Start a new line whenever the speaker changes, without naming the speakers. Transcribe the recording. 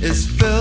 is filled